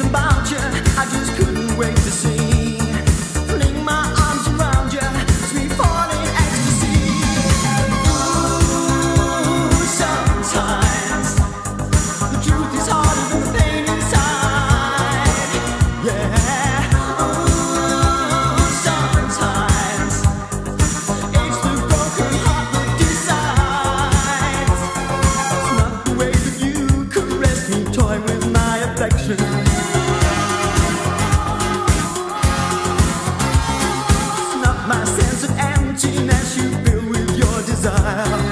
about you. smile.